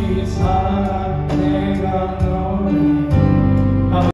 It's high.